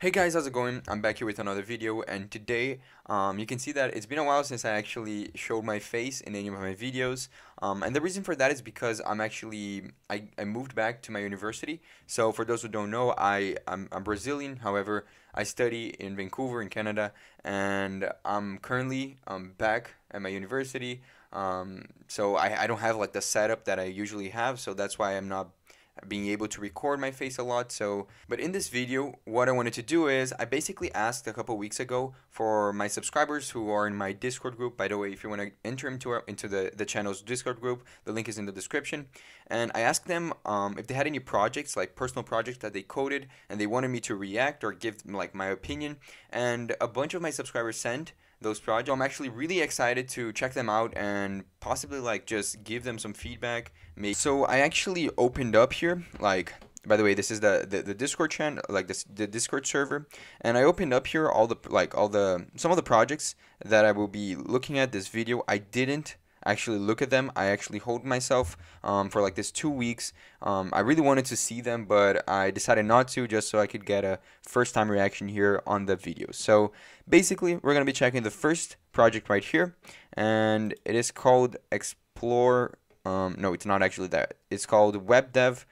Hey guys, how's it going? I'm back here with another video and today um, you can see that it's been a while since I actually showed my face in any of my videos. Um, and the reason for that is because I'm actually, I, I moved back to my university. So for those who don't know, I, I'm, I'm Brazilian, however I study in Vancouver in Canada and I'm currently um, back at my university. Um, so I, I don't have like the setup that I usually have. So that's why I'm not being able to record my face a lot so but in this video what I wanted to do is I basically asked a couple weeks ago for my subscribers who are in my discord group. By the way if you want to enter into, our, into the, the channel's discord group the link is in the description. And I asked them um, if they had any projects like personal projects that they coded and they wanted me to react or give like my opinion. And a bunch of my subscribers sent those projects. I'm actually really excited to check them out and possibly like just give them some feedback. So I actually opened up here like by the way this is the, the, the discord channel like this the discord server and i opened up here all the like all the some of the projects that i will be looking at this video i didn't actually look at them. I actually hold myself um, for like this two weeks. Um, I really wanted to see them, but I decided not to just so I could get a first time reaction here on the video. So basically, we're going to be checking the first project right here, and it is called Explore. Um, no, it's not actually that. It's called WebDev,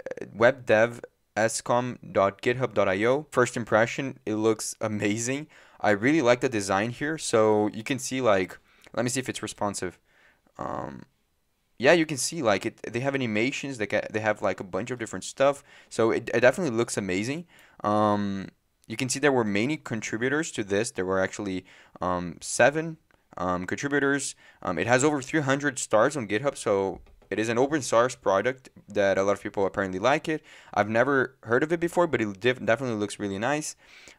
uh, WebDev escom.github.io. First impression, it looks amazing. I really like the design here. So you can see like, let me see if it's responsive um, yeah, you can see like it. They have animations. They get, they have like a bunch of different stuff. So it, it definitely looks amazing. Um, you can see there were many contributors to this. There were actually um, seven um, contributors. Um, it has over 300 stars on GitHub. So it is an open source product that a lot of people apparently like it. I've never heard of it before, but it definitely looks really nice.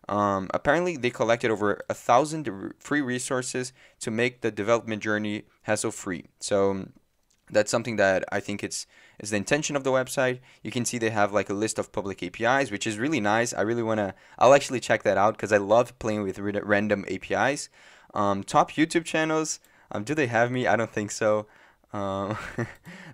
Um, apparently, they collected over a thousand free resources to make the development journey hassle free. So that's something that I think it's is the intention of the website. You can see they have like a list of public APIs, which is really nice. I really wanna. I'll actually check that out because I love playing with random APIs. Um, top YouTube channels. Um, do they have me? I don't think so. Um,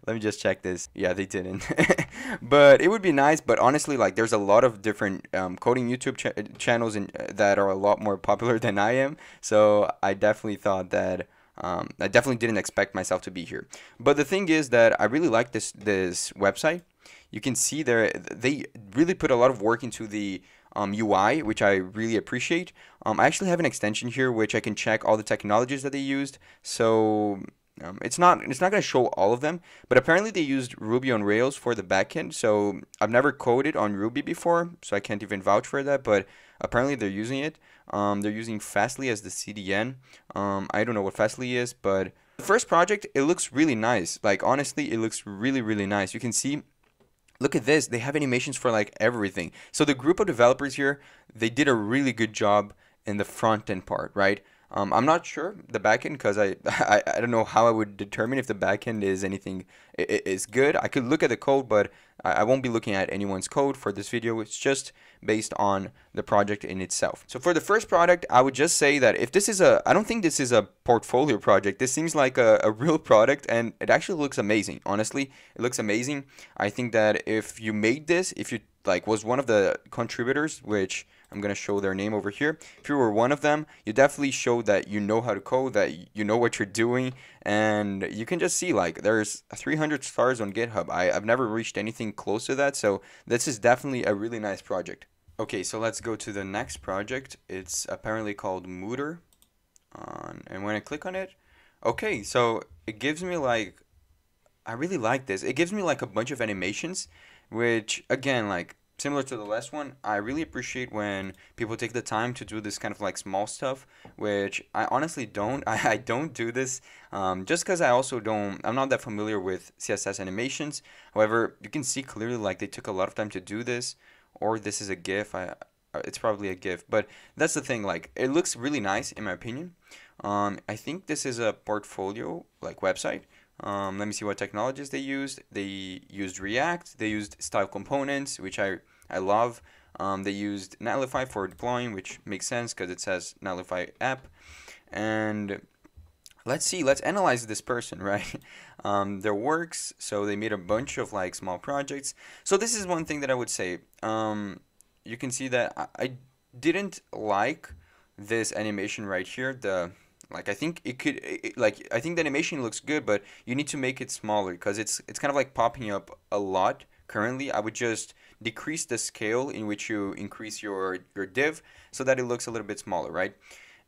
let me just check this. Yeah, they didn't. but it would be nice. But honestly, like there's a lot of different um, coding YouTube ch channels in, uh, that are a lot more popular than I am. So I definitely thought that. Um, I definitely didn't expect myself to be here. But the thing is that I really like this this website. You can see there they really put a lot of work into the um, UI, which I really appreciate. Um, I actually have an extension here which I can check all the technologies that they used. So um, it's not it's not going to show all of them, but apparently they used Ruby on Rails for the backend. So I've never coded on Ruby before, so I can't even vouch for that. But apparently they're using it. Um, they're using Fastly as the CDN. Um, I don't know what Fastly is, but the first project it looks really nice. Like honestly, it looks really really nice. You can see. Look at this. They have animations for like everything. So the group of developers here, they did a really good job in the front end part, right? Um, I'm not sure the backend because I, I I don't know how I would determine if the backend is anything is good. I could look at the code, but I, won't be looking at anyone's code for this video. It's just based on the project in itself. So for the first product, I would just say that if this is a, I don't think this is a portfolio project. This seems like a, a real product and it actually looks amazing. Honestly, it looks amazing. I think that if you made this, if you like was one of the contributors, which I'm going to show their name over here. If you were one of them, you definitely show that you know how to code, that you know what you're doing, and you can just see like there's 300 stars on GitHub. I, I've never reached anything close to that, so this is definitely a really nice project. Okay, so let's go to the next project. It's apparently called Mooter. And when I click on it, okay, so it gives me like, I really like this. It gives me like a bunch of animations, which again, like similar to the last one, I really appreciate when people take the time to do this kind of like small stuff, which I honestly don't. I, I don't do this um, just because I also don't, I'm not that familiar with CSS animations. However, you can see clearly like they took a lot of time to do this, or this is a GIF. I, uh, it's probably a GIF, but that's the thing. Like, it looks really nice in my opinion. Um, I think this is a portfolio like website. Um, let me see what technologies they used. They used React. They used style components, which I I love. Um, they used Netlify for deploying, which makes sense because it says Netlify app. And let's see, let's analyze this person, right? Um, their works. So they made a bunch of like small projects. So this is one thing that I would say. Um, you can see that I, I didn't like this animation right here. The like I think it could it, like I think the animation looks good, but you need to make it smaller because it's it's kind of like popping up a lot currently. I would just decrease the scale in which you increase your your div so that it looks a little bit smaller, right?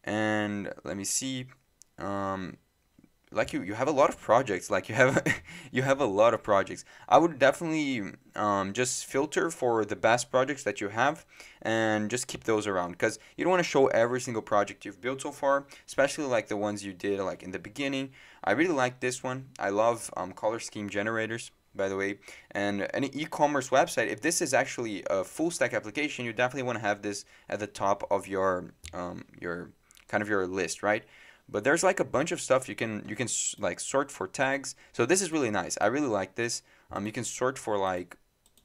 And let me see. Um, like you you have a lot of projects like you have you have a lot of projects i would definitely um, just filter for the best projects that you have and just keep those around because you don't want to show every single project you've built so far especially like the ones you did like in the beginning i really like this one i love um, color scheme generators by the way. And any e-commerce website if this is actually a full stack application you definitely want to have this at the top of your um, your kind of your list right? But there's like a bunch of stuff you can you can like sort for tags. So this is really nice. I really like this. Um, you can sort for like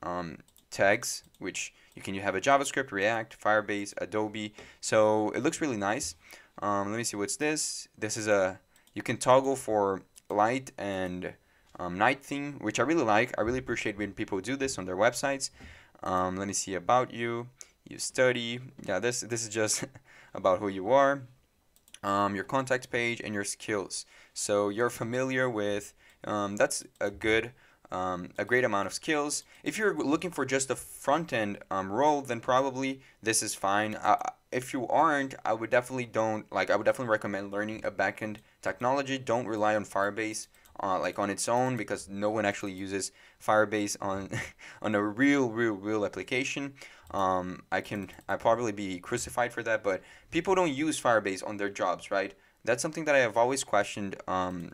um, tags which you can you have a javascript react firebase adobe. So it looks really nice. Um, let me see what's this? This is a you can toggle for light and um, night theme which i really like i really appreciate when people do this on their websites um, let me see about you you study yeah this this is just about who you are um, your contact page, and your skills. So you're familiar with, um, that's a good, um, a great amount of skills. If you're looking for just a front end um, role, then probably this is fine. Uh, if you aren't, I would definitely don't, like I would definitely recommend learning a backend technology. Don't rely on Firebase uh, like on its own because no one actually uses Firebase on on a real, real, real application. Um, I can I probably be crucified for that, but people don't use Firebase on their jobs, right? That's something that I have always questioned um,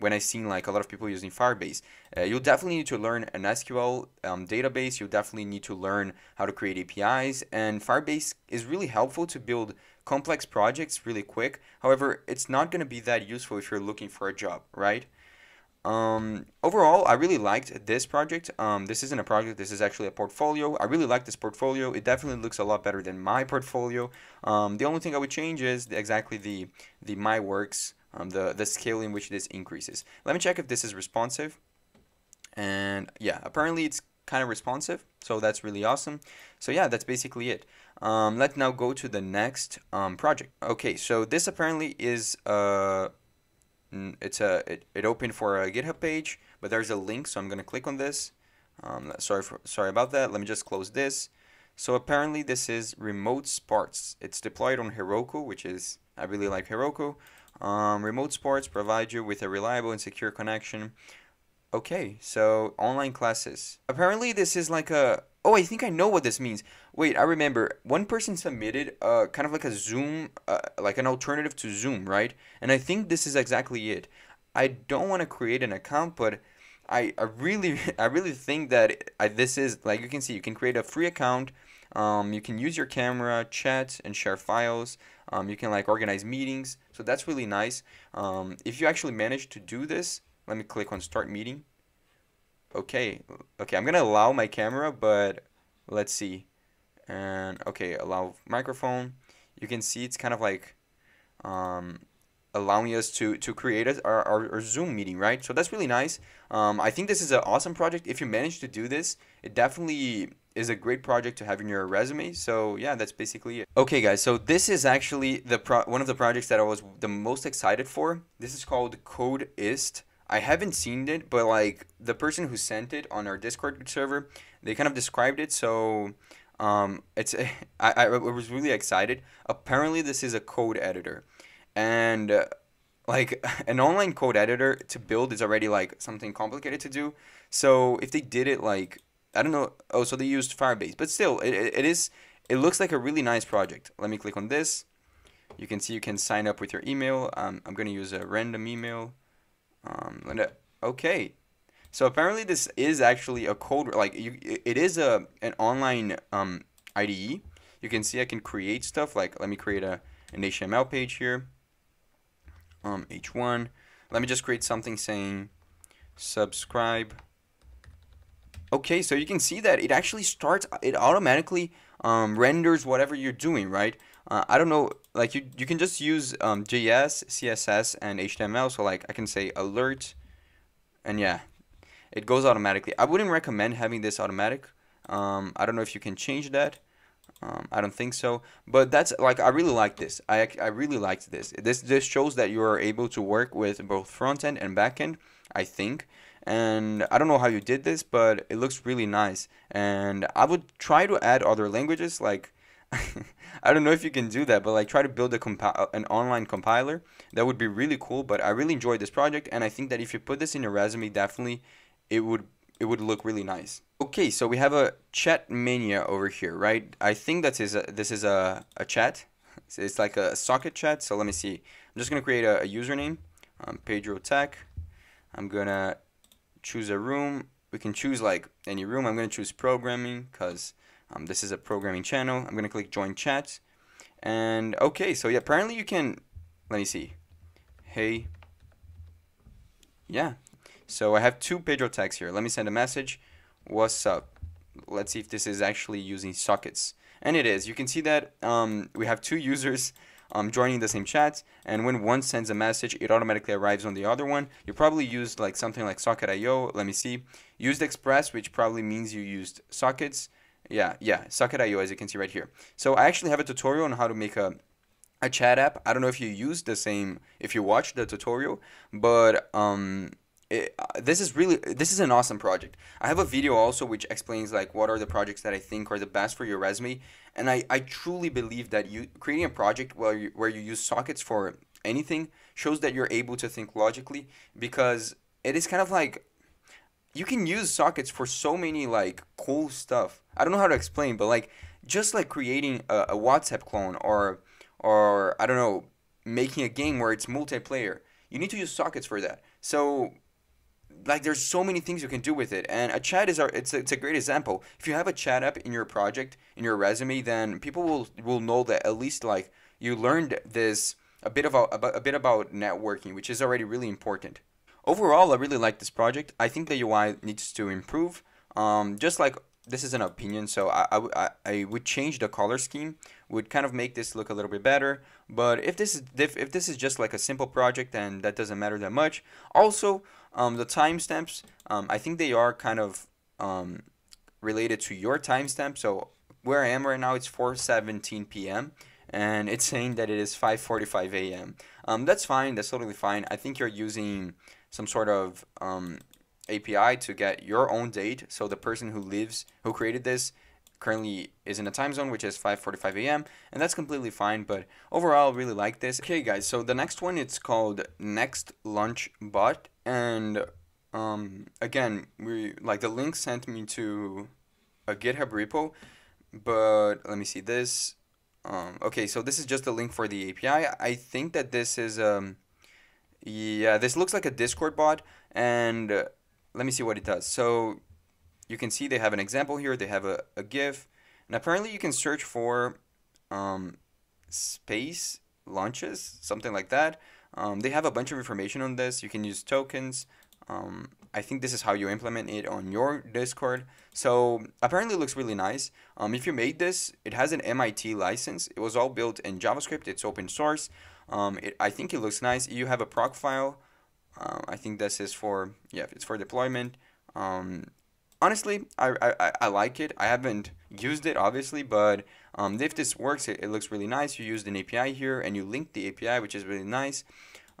when I seen like a lot of people using Firebase. Uh, you'll definitely need to learn an SQL um, database. You'll definitely need to learn how to create APIs, and Firebase is really helpful to build complex projects really quick. However, it's not going to be that useful if you're looking for a job, right? Um, overall, I really liked this project. Um, this isn't a project, this is actually a portfolio. I really like this portfolio. It definitely looks a lot better than my portfolio. Um, the only thing I would change is exactly the, the My Works, um, the, the scale in which this increases. Let me check if this is responsive. And yeah, apparently it's kind of responsive, so that's really awesome. So yeah, that's basically it. Um, let's now go to the next um, project. Okay, so this apparently is... Uh, it's a it, it opened for a GitHub page, but there's a link, so I'm gonna click on this. Um, sorry for sorry about that. Let me just close this. So apparently this is remote sports. It's deployed on Heroku, which is I really like Heroku. Um, remote sports provide you with a reliable and secure connection. Okay, so online classes. Apparently this is like a Oh, I think I know what this means. Wait, I remember. One person submitted uh, kind of like a Zoom, uh, like an alternative to Zoom, right? And I think this is exactly it. I don't want to create an account, but I, I really, I really think that I, this is like you can see. You can create a free account. Um, you can use your camera, chat, and share files. Um, you can like organize meetings. So that's really nice. Um, if you actually manage to do this, let me click on Start Meeting okay okay I'm gonna allow my camera but let's see. And okay allow microphone. You can see it's kind of like um, allowing us to to create a, our, our, our zoom meeting right? So that's really nice. Um, I think this is an awesome project. If you manage to do this it definitely is a great project to have in your resume. So yeah that's basically it. Okay guys so this is actually the pro one of the projects that I was the most excited for. This is called Codeist I haven't seen it, but like the person who sent it on our Discord server, they kind of described it. So um, it's I, I was really excited. Apparently, this is a code editor, and uh, like an online code editor to build is already like something complicated to do. So if they did it like I don't know. Oh, so they used Firebase, but still, it, it is. It looks like a really nice project. Let me click on this. You can see you can sign up with your email. Um, I'm gonna use a random email. Um, okay, so apparently this is actually a code like you. It is a an online um, IDE. You can see I can create stuff like let me create a an HTML page here. Um, H1. Let me just create something saying subscribe. Okay, so you can see that it actually starts. It automatically um, renders whatever you're doing, right? Uh, I don't know, like you, you can just use um, JS, CSS, and HTML. So like I can say alert, and yeah, it goes automatically. I wouldn't recommend having this automatic. Um, I don't know if you can change that. Um, I don't think so, but that's like I really like this. I I really liked this. This this shows that you are able to work with both front end and back end. I think, and I don't know how you did this, but it looks really nice. And I would try to add other languages like. I don't know if you can do that, but like try to build a compi- an online compiler. That would be really cool. But I really enjoyed this project, and I think that if you put this in your resume, definitely it would it would look really nice. Okay, so we have a chat mania over here, right? I think that is a, this is a, a chat. It's like a socket chat. So let me see. I'm just gonna create a, a username. Um, Pedro Tech. I'm gonna choose a room. We can choose like any room. I'm gonna choose programming because um, this is a programming channel. I'm gonna click join chat. And okay, so yeah, apparently you can. Let me see. Hey. Yeah, so I have two Pedro Techs here. Let me send a message. What's up? Let's see if this is actually using sockets. And it is. You can see that um, we have two users um, joining the same chat. And when one sends a message, it automatically arrives on the other one. You probably used like something like Socket.io. Let me see. Used Express, which probably means you used sockets. Yeah, yeah, Socket.io as you can see right here. So I actually have a tutorial on how to make a a chat app. I don't know if you use the same, if you watched the tutorial, but um, it, uh, this is really this is an awesome project. I have a video also which explains like what are the projects that I think are the best for your resume, and I, I truly believe that you creating a project where you, where you use sockets for anything shows that you're able to think logically because it is kind of like you can use sockets for so many like cool stuff. I don't know how to explain, but like just like creating a, a WhatsApp clone or or I don't know making a game where it's multiplayer. You need to use sockets for that. So like there's so many things you can do with it and a chat is our it's a, it's a great example if you have a chat app in your project in your resume then people will will know that at least like you learned this a bit about a bit about networking which is already really important overall i really like this project i think the ui needs to improve um, just like this is an opinion so I, I, I would change the color scheme would kind of make this look a little bit better but if this is if, if this is just like a simple project then that doesn't matter that much also um, the timestamps, um, I think they are kind of um, related to your timestamp. So where I am right now, it's 4:17 p.m. and it's saying that it is 5:45 a.m. Um, that's fine. That's totally fine. I think you're using some sort of um, API to get your own date. So the person who lives, who created this, currently is in a time zone which is 5:45 a.m. and that's completely fine but overall I really like this okay guys so the next one it's called next launch bot and um, again we like the link sent me to a github repo but let me see this um, okay so this is just a link for the api i think that this is um, yeah this looks like a discord bot and uh, let me see what it does so you can see they have an example here they have a, a gif and apparently you can search for um, space launches something like that um, they have a bunch of information on this. You can use tokens. Um, I think this is how you implement it on your Discord. So apparently it looks really nice. Um, if you made this, it has an MIT license. It was all built in JavaScript. It's open source. Um, it, I think it looks nice. You have a Procfile. Uh, I think this is for, yeah, it's for deployment. Um, honestly, I, I, I like it. I haven't used it, obviously, but um, if this works, it, it looks really nice. You used an API here, and you linked the API, which is really nice.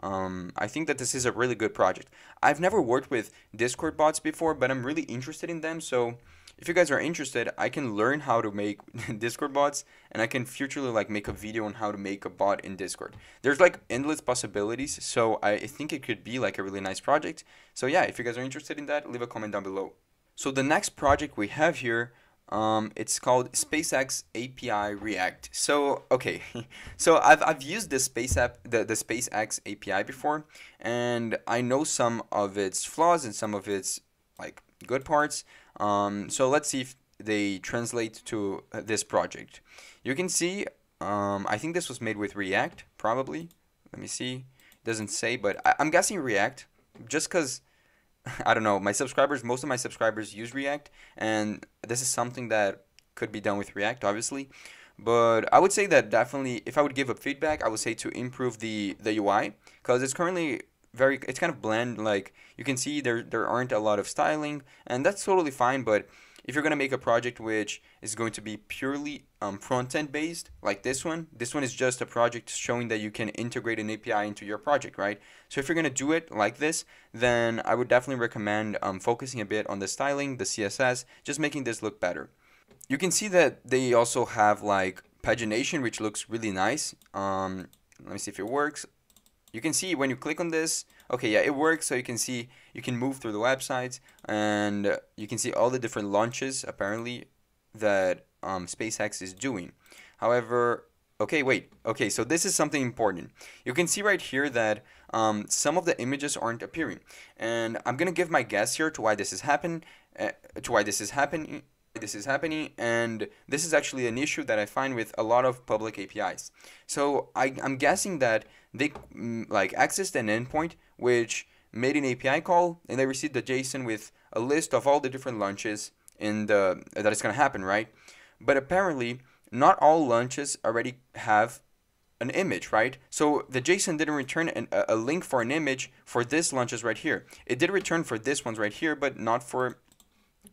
Um, I think that this is a really good project. I've never worked with Discord bots before, but I'm really interested in them. So if you guys are interested, I can learn how to make Discord bots, and I can futurely like make a video on how to make a bot in Discord. There's like endless possibilities, so I think it could be like a really nice project. So yeah, if you guys are interested in that, leave a comment down below. So the next project we have here um, it's called SpaceX API React. So okay, so I've, I've used the Space app the, the SpaceX API before, and I know some of its flaws and some of its like good parts. Um, so let's see if they translate to this project. You can see, um, I think this was made with React probably. Let me see. It doesn't say, but I, I'm guessing React, just because I don't know, my subscribers, most of my subscribers use React, and this is something that could be done with React, obviously. But I would say that definitely, if I would give a feedback, I would say to improve the the UI because it's currently very, it's kind of bland. Like you can see, there there aren't a lot of styling, and that's totally fine. But if you're going to make a project which is going to be purely um, front-end based, like this one, this one is just a project showing that you can integrate an API into your project, right? So if you're going to do it like this, then I would definitely recommend um, focusing a bit on the styling, the CSS, just making this look better. You can see that they also have like pagination, which looks really nice. Um, let me see if it works. You can see when you click on this, okay, yeah, it works. So you can see, you can move through the websites and you can see all the different launches apparently that um, SpaceX is doing. However, okay, wait, okay, so this is something important. You can see right here that um, some of the images aren't appearing. And I'm to give my guess here to why this is happen, uh, to why this is happening this is happening and this is actually an issue that I find with a lot of public APIs. So I, I'm guessing that they mm, like accessed an endpoint which made an API call and they received the JSON with a list of all the different launches in the that is going to happen, right? But apparently not all launches already have an image, right? So the JSON didn't return an, a link for an image for this launches right here. It did return for this ones right here, but not for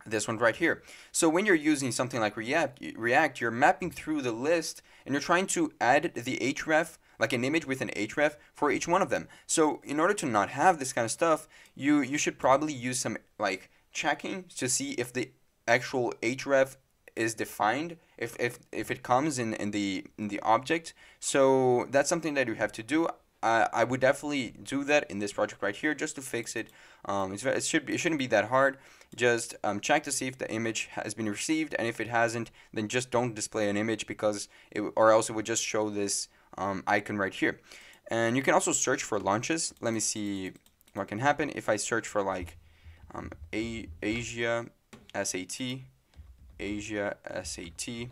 this one right here. So when you're using something like React, React, you're mapping through the list and you're trying to add the href, like an image with an href for each one of them. So in order to not have this kind of stuff, you, you should probably use some like checking to see if the actual href is defined if, if, if it comes in, in the in the object. So that's something that you have to do. I, I would definitely do that in this project right here just to fix it. Um, it should be, it shouldn't be that hard. Just um, check to see if the image has been received, and if it hasn't, then just don't display an image because it, or else it would just show this um, icon right here. And you can also search for launches. Let me see what can happen if I search for like um, A Asia SAT, Asia SAT.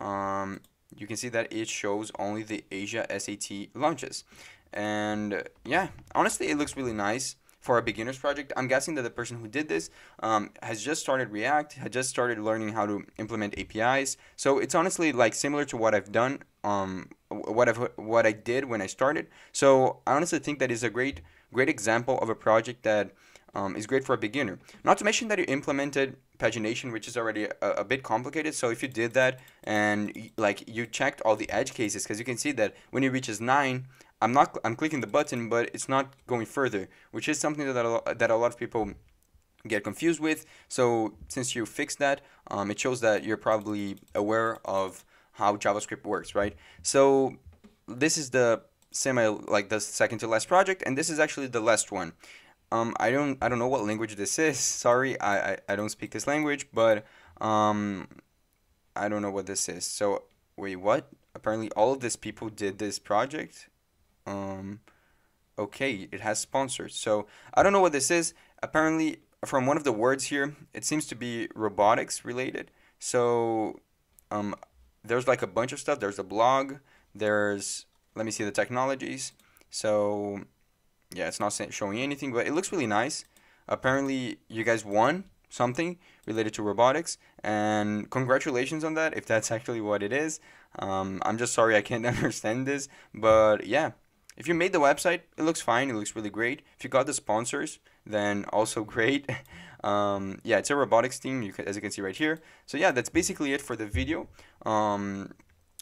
Um, you can see that it shows only the Asia SAT launches. And yeah, honestly, it looks really nice for a beginner's project. I'm guessing that the person who did this um, has just started React, had just started learning how to implement APIs. So it's honestly like similar to what I've done, um, what I've what I did when I started. So I honestly think that is a great great example of a project that um, is great for a beginner. Not to mention that you implemented pagination, which is already a, a, bit complicated. So if you did that and like you checked all the edge cases, because you can see that when it reaches nine, I'm not I'm clicking the button, but it's not going further, which is something that a, that a lot of people get confused with. So since you fixed that, um, it shows that you're probably aware of how JavaScript works, right? So this is the semi like the second to last project, and this is actually the last one. Um, I don't I don't know what language this is. Sorry, I, I, I don't speak this language, but um, I don't know what this is. So wait, what? Apparently, all of these people did this project. Um, okay, it has sponsors. So I don't know what this is. Apparently, from one of the words here, it seems to be robotics related. So um, there's like a bunch of stuff. There's a blog. There's let me see the technologies. So yeah, it's not showing anything, but it looks really nice. Apparently, you guys won something related to robotics, and congratulations on that if that's actually what it is. Um, I'm just sorry I can't understand this, but yeah. If you made the website, it looks fine. It looks really great. If you got the sponsors, then also great. um, yeah, it's a robotics team, you can, as you can see right here. So yeah, that's basically it for the video. Um,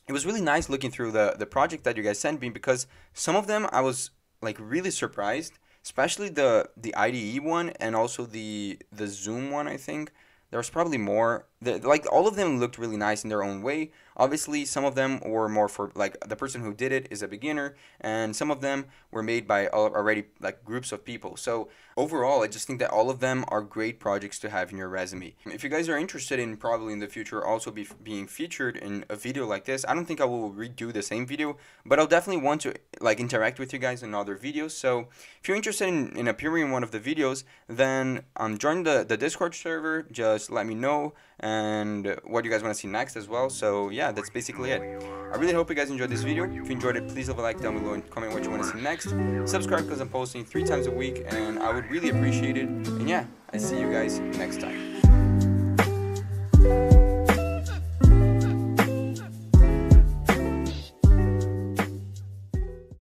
it was really nice looking through the, the project that you guys sent me because some of them I was like really surprised, especially the the IDE one and also the the Zoom one. I think there was probably more. The, like all of them looked really nice in their own way. Obviously, some of them were more for like the person who did it is a beginner, and some of them were made by already like groups of people. So overall, I just think that all of them are great projects to have in your resume. If you guys are interested in probably in the future also be being featured in a video like this, I don't think I will redo the same video, but I'll definitely want to like interact with you guys in other videos. So if you're interested in, in appearing in one of the videos, then um, join the, the Discord server. Just let me know and what you guys want to see next as well. So yeah, that's basically it. I really hope you guys enjoyed this video. If you enjoyed it, please leave a like down below and comment what you want to see next. Subscribe because I'm posting three times a week and I would really appreciate it. And yeah, I see you guys next time.